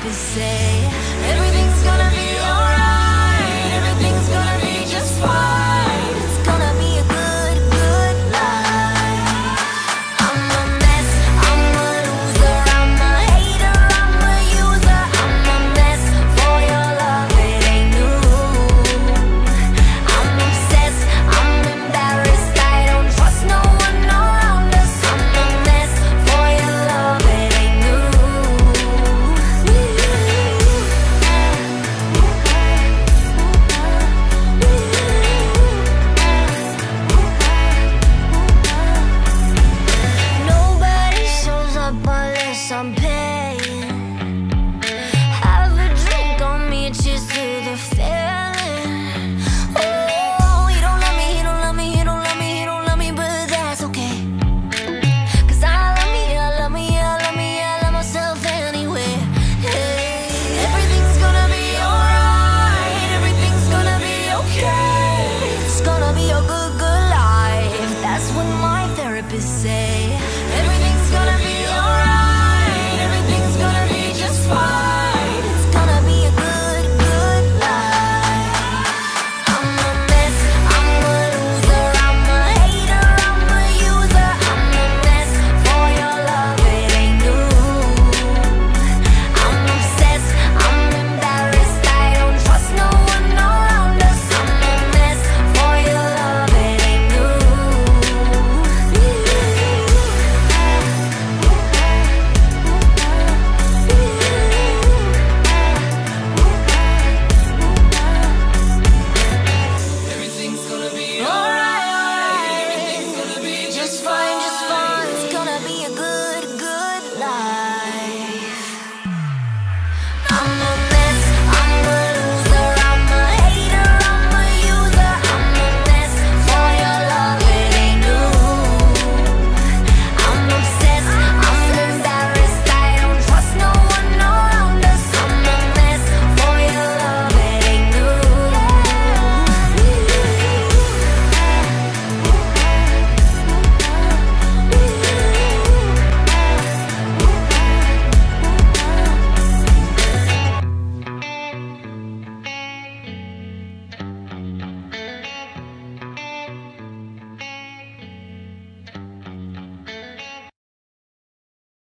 could say. Every be safe.